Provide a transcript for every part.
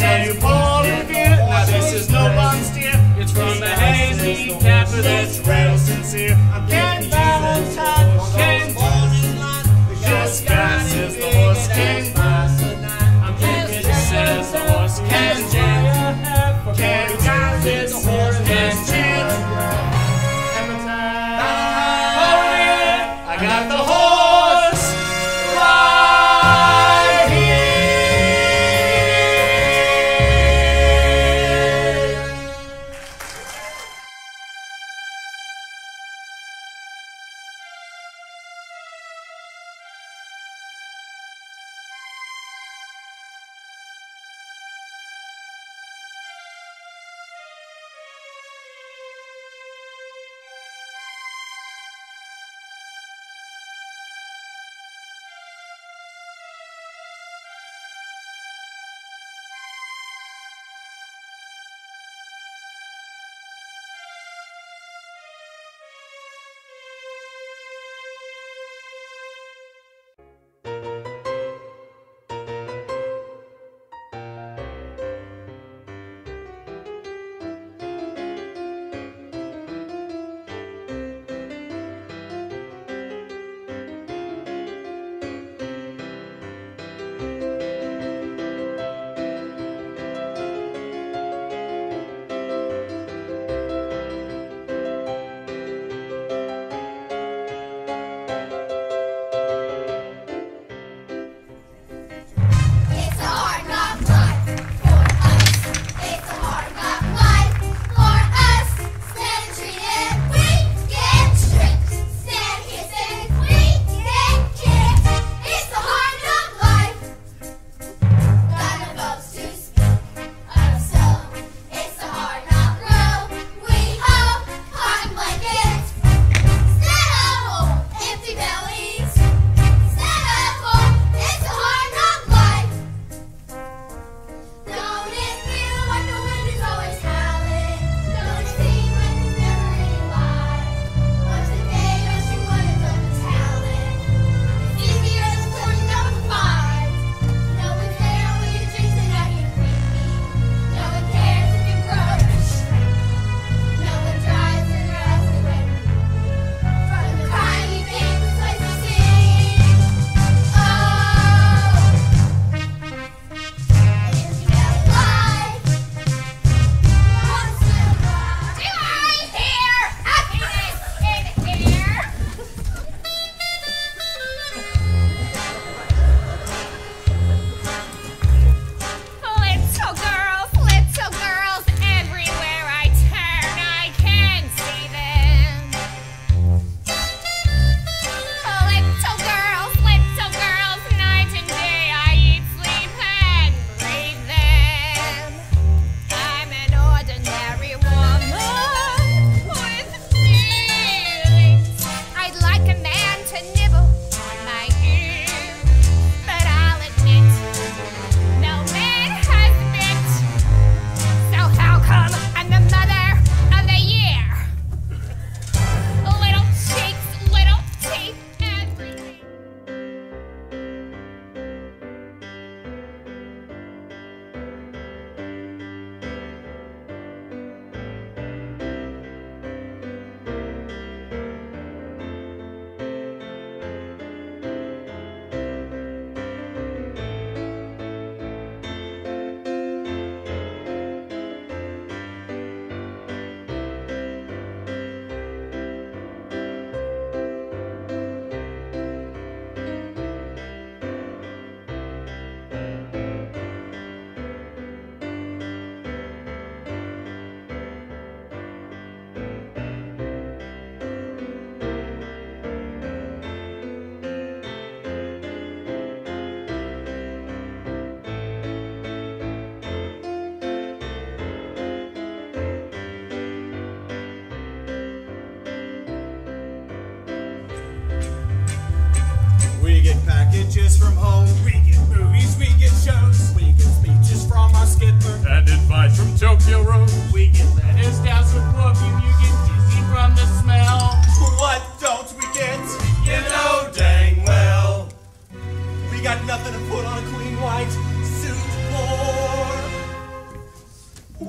tell you, Paul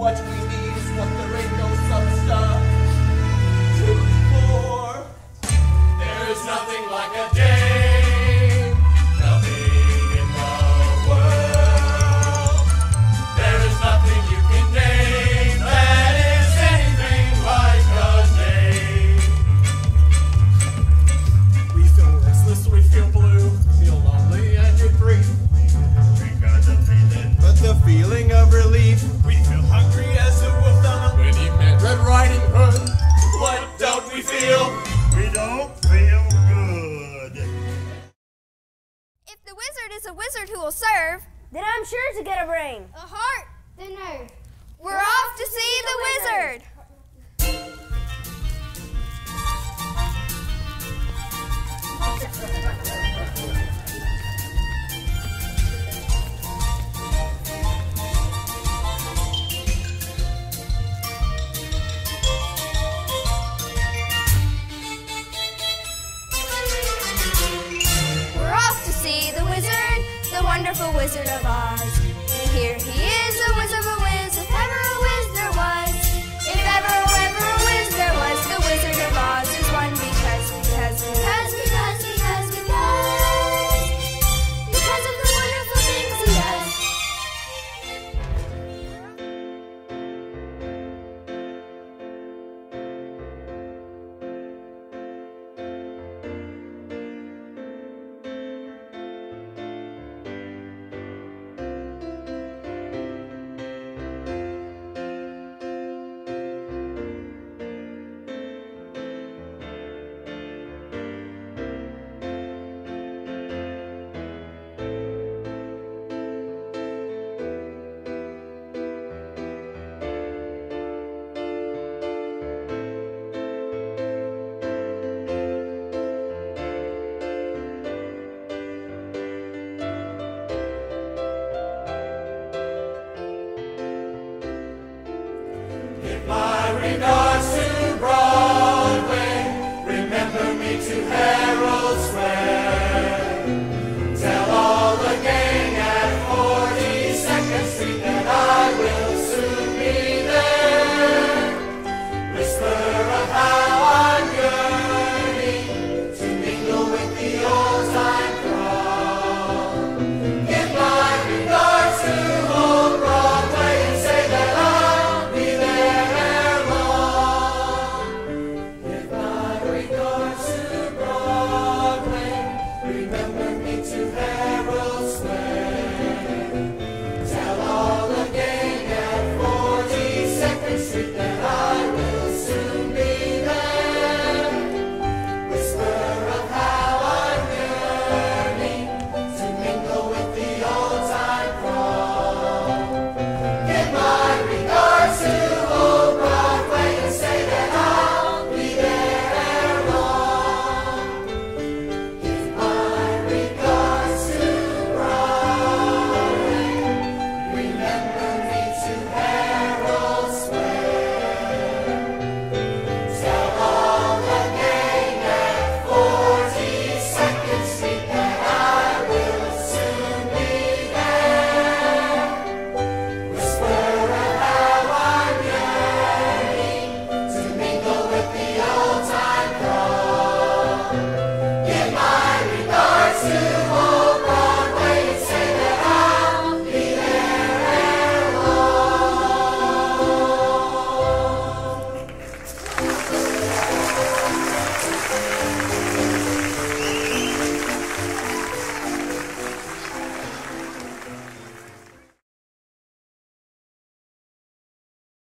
What